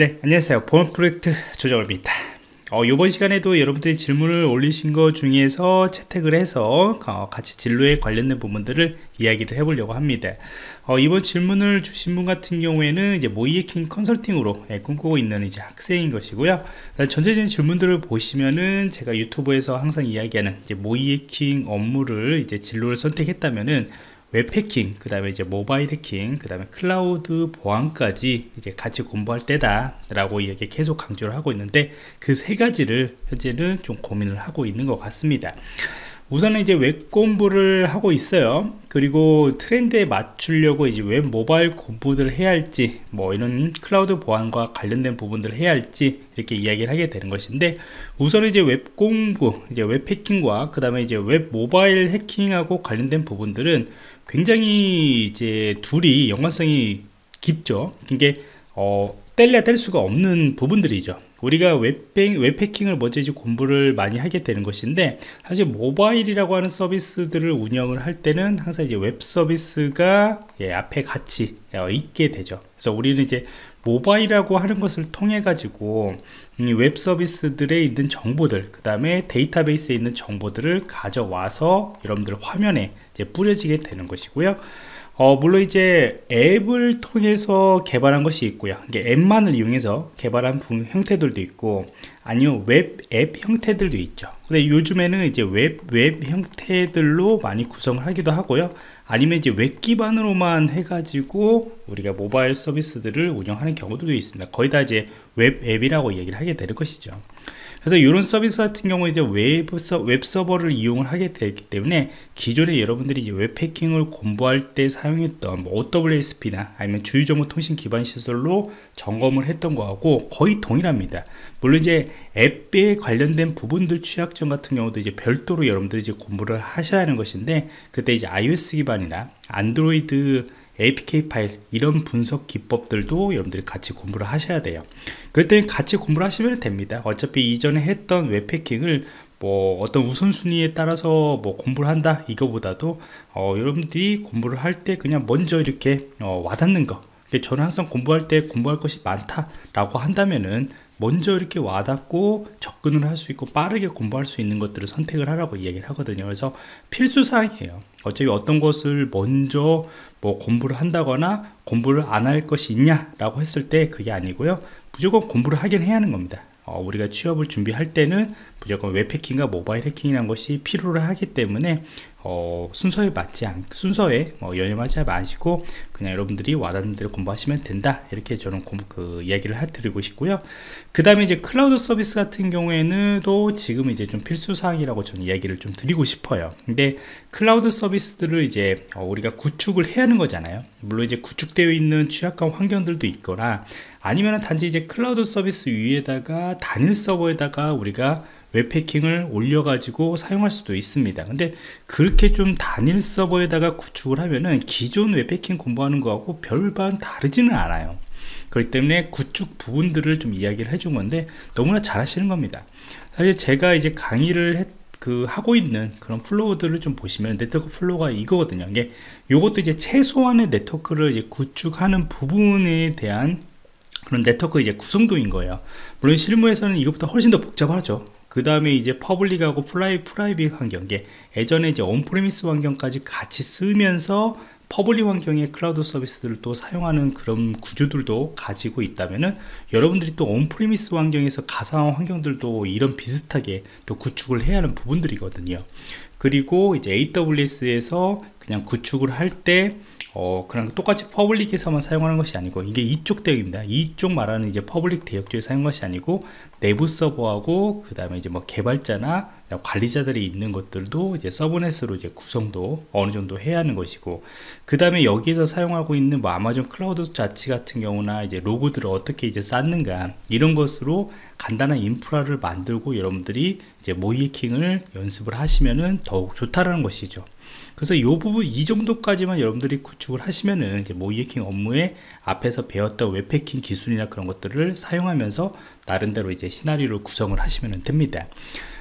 네 안녕하세요. 보안 프로젝트 조정호입니다. 어, 이번 시간에도 여러분들이 질문을 올리신 것 중에서 채택을 해서 어, 같이 진로에 관련된 부분들을 이야기를 해보려고 합니다. 어, 이번 질문을 주신 분 같은 경우에는 이제 모의해킹 컨설팅으로 예, 꿈꾸고 있는 이제 학생인 것이고요. 전체적인 질문들을 보시면은 제가 유튜브에서 항상 이야기하는 모의해킹 업무를 이제 진로를 선택했다면은 웹 해킹, 그 다음에 이제 모바일 해킹, 그 다음에 클라우드 보안까지 이제 같이 공부할 때다 라고 이렇게 계속 강조를 하고 있는데 그 세 가지를 현재는 좀 고민을 하고 있는 것 같습니다 우선은 이제 웹 공부를 하고 있어요. 그리고 트렌드에 맞추려고 이제 웹 모바일 공부들을 해야 할지 뭐 이런 클라우드 보안과 관련된 부분들을 해야 할지 이렇게 이야기를 하게 되는 것인데 우선은 이제 웹 공부 이제 웹 해킹과 그 다음에 이제 웹 모바일 해킹하고 관련된 부분들은 굉장히 이제 둘이 연관성이 깊죠. 이게 어, 뗄래야 뗄 수가 없는 부분들이죠 우리가 웹뱅, 웹해킹을 먼저 이제 공부를 많이 하게 되는 것인데 사실 모바일이라고 하는 서비스들을 운영을 할 때는 항상 이제 웹 서비스가 예, 앞에 같이 어, 있게 되죠. 그래서 우리는 이제 모바일이라고 하는 것을 통해 가지고 웹 서비스들에 있는 정보들 그 다음에 데이터베이스에 있는 정보들을 가져와서 여러분들 화면에 이제 뿌려지게 되는 것이고요 어, 물론 이제 앱을 통해서 개발한 것이 있고요. 이게 앱만을 이용해서 개발한 형태들도 있고 아니면 웹 앱 형태들도 있죠. 근데 요즘에는 이제 웹 앱 형태들로 많이 구성을 하기도 하고요. 아니면 이제 웹 기반으로만 해가지고 우리가 모바일 서비스들을 운영하는 경우들도 있습니다. 거의 다 이제 웹 앱이라고 얘기를 하게 되는 것이죠 그래서 이런 서비스 같은 경우에 이제 웹, 서, 웹 서버를 이용을 하게 되기 때문에 기존에 여러분들이 웹 해킹을 공부할 때 사용했던 뭐 OWASP나 아니면 주요정보통신 기반 시설로 점검을 했던 거하고 거의 동일합니다. 물론 이제 앱에 관련된 부분들 취약점 같은 경우도 이제 별도로 여러분들이 이제 공부를 하셔야 하는 것인데 그때 이제 iOS 기반이나 안드로이드 APK 파일 이런 분석 기법들도 여러분들이 같이 공부를 하셔야 돼요. 그럴 때 같이 공부를 하시면 됩니다. 어차피 이전에 했던 웹해킹을 뭐 어떤 우선순위에 따라서 뭐 공부를 한다 이거보다도 어, 여러분들이 공부를 할 때 그냥 먼저 이렇게 어, 와닿는 거 저는 항상 공부할 때 공부할 것이 많다라고 한다면은 먼저 이렇게 와닿고 접근을 할 수 있고 빠르게 공부할 수 있는 것들을 선택을 하라고 이야기를 하거든요. 그래서 필수사항이에요. 어차피 어떤 것을 먼저 뭐 공부를 한다거나 공부를 안 할 것이 있냐라고 했을 때 그게 아니고요. 무조건 공부를 하긴 해야 하는 겁니다. 어, 우리가 취업을 준비할 때는 무조건 웹 해킹과 모바일 해킹이라는 것이 필요로 하기 때문에 어, 순서에 맞지 않 순서에 뭐 연연하지 마시고 그냥 여러분들이 와닿는 대로 공부하시면 된다. 이렇게 저는 공, 그 이야기를 해드리고 싶고요. 그 다음에 이제 클라우드 서비스 같은 경우에는 또 지금 이제 좀 필수 사항이라고 저는 이야기를 좀 드리고 싶어요. 근데 클라우드 서비스들을 이제 어, 우리가 구축을 해야 하는 거잖아요. 물론 이제 구축되어 있는 취약한 환경들도 있거나 아니면 단지 이제 클라우드 서비스 위에다가 단일 서버에다가 우리가 웹해킹을 올려가지고 사용할 수도 있습니다. 근데 그렇게 좀 단일 서버에다가 구축을 하면은 기존 웹해킹 공부하는 거하고 별반 다르지는 않아요. 그렇기 때문에 구축 부분들을 좀 이야기를 해준 건데 너무나 잘 하시는 겁니다. 사실 제가 이제 강의를 했, 그 하고 있는 그런 flow들을 좀 보시면 네트워크 flow가 이거거든요. 이게 요것도 이제 최소한의 네트워크를 이제 구축하는 부분에 대한 그런 네트워크 이제 구성도인 거예요. 물론 실무에서는 이것보다 훨씬 더 복잡하죠. 그 다음에 이제 public하고 pri, private 환경 게 예전에 이제 on-premise 환경까지 같이 쓰면서 public 환경의 클라우드 서비스들을 또 사용하는 그런 구조들도 가지고 있다면은 여러분들이 또 on-premise 환경에서 가상화 환경들도 이런 비슷하게 또 구축을 해야 하는 부분들이거든요. 그리고 이제 AWS에서 그냥 구축을 할때 어, 그냥 똑같이 public에서만 사용하는 것이 아니고 이게 이쪽 대역입니다. 이쪽 말하는 이제 public 대역 쪽에 사용 것이 아니고 내부 서버하고 그 다음에 이제 뭐 개발자나 관리자들이 있는 것들도 이제 서브넷으로 이제 구성도 어느 정도 해야 하는 것이고 그 다음에 여기에서 사용하고 있는 뭐 아마존 클라우드 자치 같은 경우나 이제 로고들을 어떻게 이제 쌓는가 이런 것으로 간단한 인프라를 만들고 여러분들이 이제 모이킹을 연습을 하시면은 더욱 좋다라는 것이죠. 그래서 이 부분 이 정도까지만 여러분들이 구축을 하시면은 이제 모이킹 업무에 앞에서 배웠던 웹해킹 기술이나 그런 것들을 사용하면서 나름대로 이제 시나리오를 구성을 하시면 됩니다.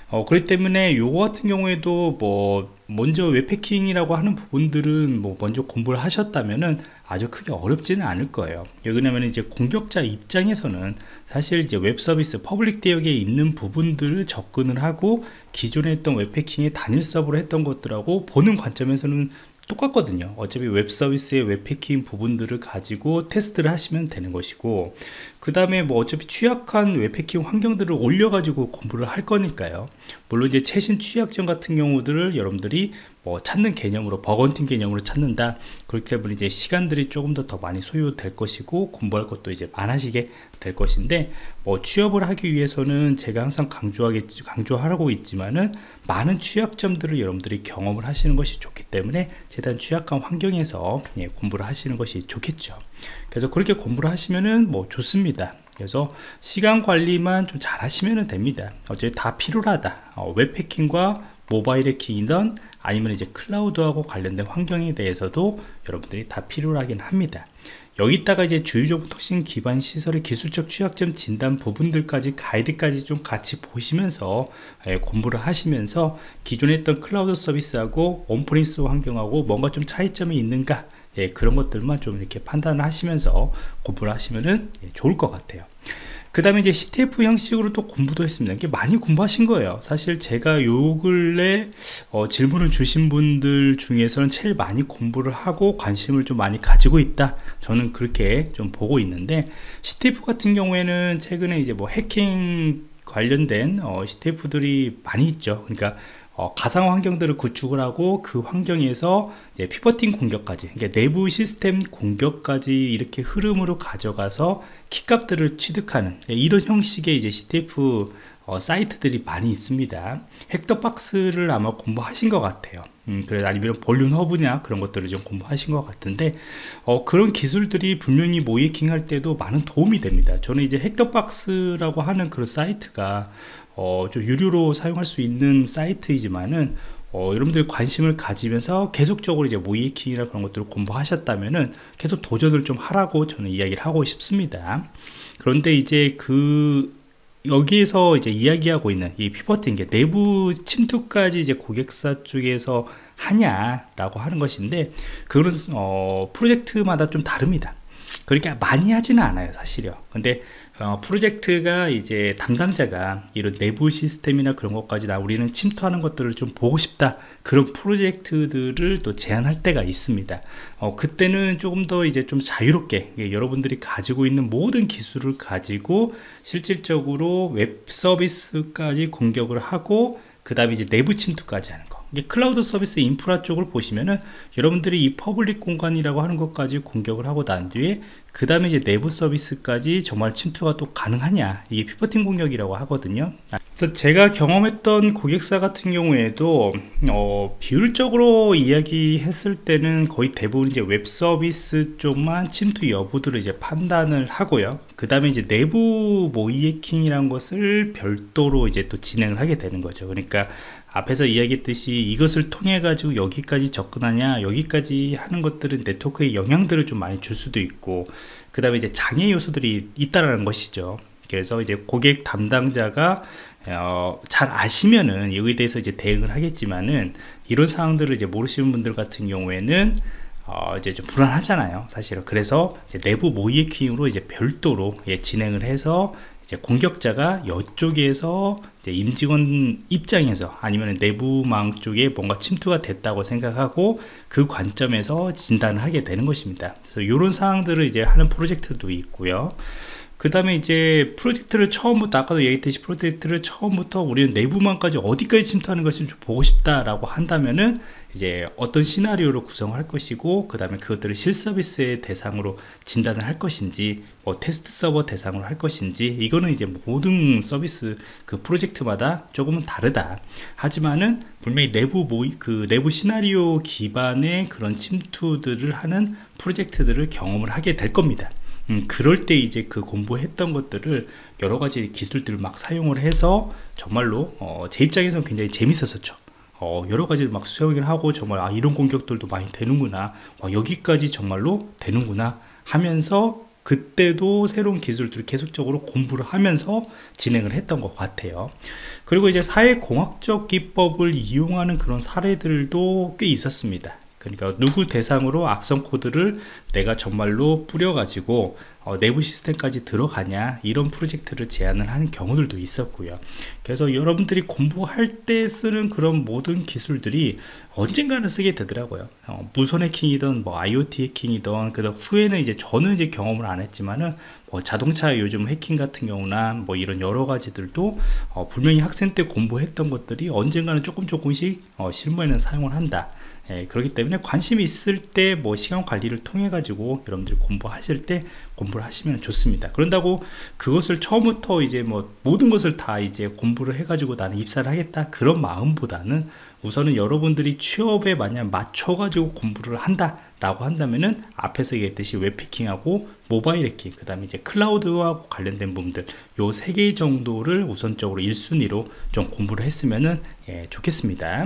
어, 그렇기 때문에 요거 같은 경우에도 뭐 먼저 웹해킹이라고 하는 부분들은 뭐 먼저 공부를 하셨다면은 아주 크게 어렵지는 않을 거예요. 왜냐면 이제 공격자 입장에서는 사실 이제 웹 서비스 public 대역에 있는 부분들을 접근을 하고 기존에 했던 웹 해킹의 단일 서버로 했던 것들하고 보는 관점에서는 똑같거든요. 어차피 웹 서비스의 웹 해킹 부분들을 가지고 테스트를 하시면 되는 것이고 그 다음에 뭐 어차피 취약한 웹 해킹 환경들을 올려 가지고 공부를 할 거니까요. 물론 이제 최신 취약점 같은 경우들을 여러분들이 뭐 찾는 개념으로 bug hunting 개념으로 찾는다. 그렇게 되면 이제 시간들이 조금 더 더 많이 소요될 것이고 공부할 것도 이제 많아지게 될 것인데 뭐 취업을 하기 위해서는 제가 항상 강조하겠 강조하고 있지만은 많은 취약점들을 여러분들이 경험을 하시는 것이 좋기 때문에 최대한 취약한 환경에서 예, 공부를 하시는 것이 좋겠죠. 그래서 그렇게 공부를 하시면은 뭐 좋습니다. 그래서 시간 관리만 좀 잘 하시면 됩니다. 어차피 다 필요하다. 어, 웹패킹과 모바일 해킹이든 아니면 이제 클라우드하고 관련된 환경에 대해서도 여러분들이 다 필요하긴 합니다 여기다가 이제 주요정보 통신 기반 시설의 기술적 취약점 진단 부분들까지 가이드까지 좀 같이 보시면서 예, 공부를 하시면서 기존에 했던 클라우드 서비스하고 on-premise 환경하고 뭔가 좀 차이점이 있는가 예, 그런 것들만 좀 이렇게 판단을 하시면서 공부를 하시면은 예, 좋을 것 같아요 그 다음에 이제 CTF 형식으로 또 공부도 했습니다. 이게 많이 공부하신 거예요. 사실 제가 요 근래 어, 질문을 주신 분들 중에서는 제일 많이 공부를 하고 관심을 좀 많이 가지고 있다. 저는 그렇게 좀 보고 있는데 CTF 같은 경우에는 최근에 이제 뭐 해킹 관련된 어, CTF들이 많이 있죠. 그러니까 어, 가상 환경들을 구축을 하고 그 환경에서 pivoting 공격까지 그러니까 내부 시스템 공격까지 이렇게 흐름으로 가져가서 키값들을 취득하는 이런 형식의 이제 CTF 어, 사이트들이 많이 있습니다. Hack The Box를 아마 공부하신 것 같아요. 음, 그래 아니면 VulnHub냐 그런 것들을 좀 공부하신 것 같은데 어, 그런 기술들이 분명히 모의해킹 할 때도 많은 도움이 됩니다. 저는 이제 Hack The Box라고 하는 그런 사이트가 어, 좀 유료로 사용할 수 있는 사이트이지만은 어, 여러분들이 관심을 가지면서 계속적으로 이제 모이킹이나 그런 것들을 공부하셨다면은 계속 도전을 좀 하라고 저는 이야기를 하고 싶습니다. 그런데 이제 그 여기에서 이제 이야기하고 있는 이 피버팅 게 내부 침투까지 이제 고객사 쪽에서 하냐라고 하는 것인데 그거는 어, 프로젝트마다 좀 다릅니다. 그러니까 많이 하지는 않아요 사실요 근데 어, 프로젝트가 이제 담당자가 이런 내부 시스템이나 그런 것까지 나 우리는 침투하는 것들을 좀 보고 싶다. 그런 프로젝트들을 또 제안할 때가 있습니다. 어, 그때는 조금 더 이제 좀 자유롭게 예, 여러분들이 가지고 있는 모든 기술을 가지고 실질적으로 웹 서비스까지 공격을 하고 그 다음에 이제 내부 침투까지 하는 거. 이게 클라우드 서비스 인프라 쪽을 보시면은 여러분들이 이 public 공간이라고 하는 것까지 공격을 하고 난 뒤에 그 다음에 이제 내부 서비스까지 정말 침투가 또 가능하냐? 이게 pivoting 공격이라고 하거든요. 그래서 제가 경험했던 고객사 같은 경우에도 어, 비율적으로 이야기했을 때는 거의 대부분 이제 웹 서비스 쪽만 침투 여부들을 이제 판단을 하고요. 그 다음에 이제 내부 모의해킹이란 것을 별도로 이제 또 진행을 하게 되는 거죠. 그러니까 앞에서 이야기했듯이 이것을 통해 가지고 여기까지 접근하냐 여기까지 하는 것들은 네트워크에 영향들을 좀 많이 줄 수도 있고 그 다음에 이제 장애 요소들이 있다라는 것이죠. 그래서 이제 고객 담당자가 어, 잘 아시면은 여기에 대해서 이제 대응을 하겠지만은 이런 상황들을 이제 모르시는 분들 같은 경우에는 어, 이제 좀 불안하잖아요 사실은. 그래서 내부 모이킹으로 이제 별도로 예, 진행을 해서 이제 공격자가 이쪽에서 이제 임직원 입장에서 아니면 내부망 쪽에 뭔가 침투가 됐다고 생각하고 그 관점에서 진단을 하게 되는 것입니다. 그래서 이런 사항들을 이제 하는 프로젝트도 있고요. 그 다음에 이제 프로젝트를 처음부터 아까도 얘기했듯이 프로젝트를 처음부터 우리는 내부망까지 어디까지 침투하는 것을 좀 보고 싶다라고 한다면은 이제 어떤 시나리오로 구성할 것이고 그 다음에 그것들을 실서비스의 대상으로 진단을 할 것인지 뭐 테스트 서버 대상으로 할 것인지 이거는 이제 모든 서비스 그 프로젝트마다 조금은 다르다. 하지만은 분명히 내부 모의 그 내부 시나리오 기반의 그런 침투들을 하는 프로젝트들을 경험을 하게 될 겁니다. 음, 그럴 때 이제 그 공부했던 것들을 여러 가지 기술들을 막 사용을 해서 정말로 어, 제 입장에서는 굉장히 재밌었었죠 어, 여러 가지 막 수행을 하고 정말 아 이런 공격들도 많이 되는구나. 와, 여기까지 정말로 되는구나 하면서 그때도 새로운 기술들을 계속적으로 공부를 하면서 진행을 했던 것 같아요. 그리고 이제 사회공학적 기법을 이용하는 그런 사례들도 꽤 있었습니다. 그러니까 누구 대상으로 악성 코드를 내가 정말로 뿌려가지고 어, 내부 시스템까지 들어가냐 이런 프로젝트를 제안을 하는 경우들도 있었고요. 그래서 여러분들이 공부할 때 쓰는 그런 모든 기술들이 언젠가는 쓰게 되더라고요. 어, 무선 해킹이든 뭐 IoT 해킹이든 그 후에는 이제 저는 이제 경험을 안 했지만은 뭐 자동차 요즘 해킹 같은 경우나 뭐 이런 여러 가지들도 어, 분명히 학생 때 공부했던 것들이 언젠가는 조금 조금씩 어, 실무에는 사용을 한다 예, 그렇기 때문에 관심이 있을 때 뭐 시간 관리를 통해 가지고 여러분들이 공부하실 때 공부를 하시면 좋습니다. 그런다고 그것을 처음부터 이제 뭐 모든 것을 다 이제 공부를 해 가지고 나는 입사를 하겠다 그런 마음보다는 우선은 여러분들이 취업에 만약 맞춰 가지고 공부를 한다 라고 한다면은 앞에서 얘기했듯이 웹패킹하고 모바일 해킹 그 다음에 이제 클라우드와 관련된 부분들 요 세 개 정도를 우선적으로 1순위로 좀 공부를 했으면은 예, 좋겠습니다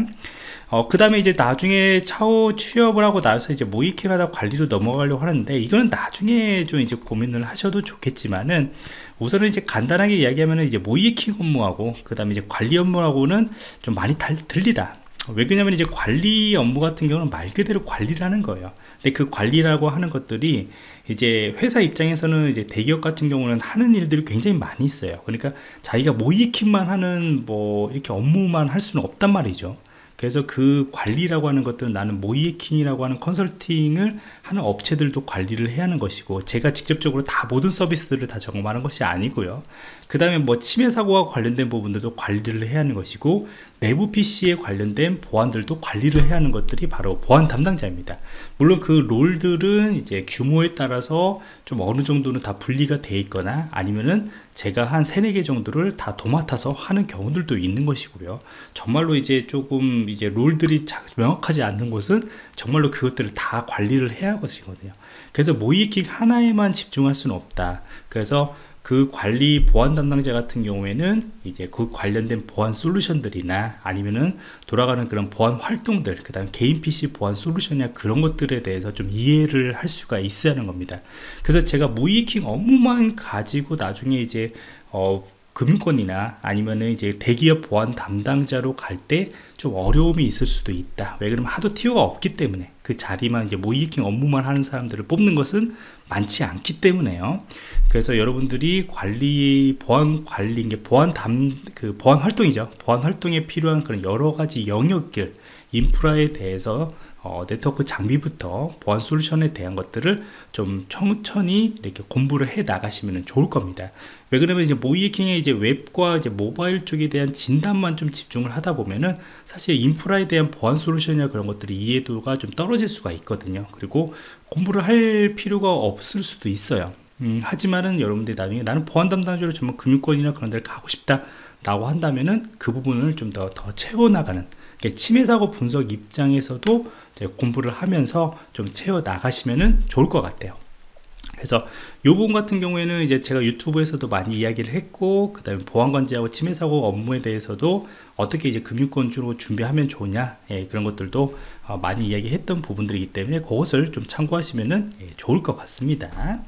어, 그 다음에 이제 나중에 차후 취업을 하고 나서 이제 모이킹 하다 관리로 넘어가려고 하는데 이거는 나중에 좀 이제 고민을 하셔도 좋겠지만은 우선은 이제 간단하게 이야기하면 이제 모이킹 업무하고 그 다음에 이제 관리 업무하고는 좀 많이 달, 들리다. 왜 그러냐면 이제 관리 업무 같은 경우는 말 그대로 관리를 하는 거예요. 근데 그 관리라고 하는 것들이 이제 회사 입장에서는 이제 대기업 같은 경우는 하는 일들이 굉장히 많이 있어요. 그러니까 자기가 모이킹만 하는 뭐 이렇게 업무만 할 수는 없단 말이죠 그래서 그 관리라고 하는 것들은 나는 모이에킹이라고 하는 컨설팅을 하는 업체들도 관리를 해야 하는 것이고 제가 직접적으로 다 모든 서비스들을 다 점검하는 것이 아니고요. 그 다음에 뭐 침해 사고와 관련된 부분들도 관리를 해야 하는 것이고 내부 PC에 관련된 보안들도 관리를 해야 하는 것들이 바로 보안 담당자입니다. 물론 그 롤들은 이제 규모에 따라서 좀 어느 정도는 다 분리가 돼 있거나 아니면은 제가 한 3, 4개 정도를 다 도맡아서 하는 경우들도 있는 것이고요. 정말로 이제 조금 이제 롤들이 명확하지 않는 곳은 정말로 그것들을 다 관리를 해야 하거든요. 그래서 모이킹 하나에만 집중할 수는 없다. 그래서 그 관리 보안 담당자 같은 경우에는 이제 그 관련된 보안 솔루션들이나 아니면은 돌아가는 그런 보안 활동들 그 다음 개인 PC 보안 솔루션이나 그런 것들에 대해서 좀 이해를 할 수가 있어야 하는 겁니다 그래서 제가 모이킹 업무만 가지고 나중에 이제 어 금융권이나 아니면은 이제 대기업 보안 담당자로 갈 때 좀 어려움이 있을 수도 있다. 왜 그러면 하도 티오가 없기 때문에 그 자리만 이제 모이킹 업무만 하는 사람들을 뽑는 것은 많지 않기 때문에요. 그래서 여러분들이 관리 보안 관리 게 보안 담 그 보안 활동이죠. 보안 활동에 필요한 그런 여러 가지 영역들 인프라에 대해서 어, 네트워크 장비부터 보안 솔루션에 대한 것들을 좀 천천히 이렇게 공부를 해 나가시면 좋을 겁니다. 왜 그러면 이제 모이킹의 이제 웹과 이제 모바일 쪽에 대한 진단만 좀 집중을 하다 보면은 사실 인프라에 대한 보안 솔루션이나 그런 것들이 이해도가 좀 떨어질 수가 있거든요. 그리고 공부를 할 필요가 없을 수도 있어요. 음, 하지만은 여러분들이 나중에 나는 보안 담당자로 정말 금융권이나 그런 데를 가고 싶다 라고 한다면은 그 부분을 좀 더 더 채워나가는 침해 사고 분석 입장에서도 공부를 하면서 좀 채워 나가시면 좋을 것 같아요. 그래서 이 부분 같은 경우에는 이제 제가 유튜브에서도 많이 이야기를 했고 그 다음에 보안관제하고 침해사고 업무에 대해서도 어떻게 이제 금융권주로 준비하면 좋냐 예, 그런 것들도 어, 많이 이야기했던 부분들이기 때문에 그것을 좀 참고하시면 예, 좋을 것 같습니다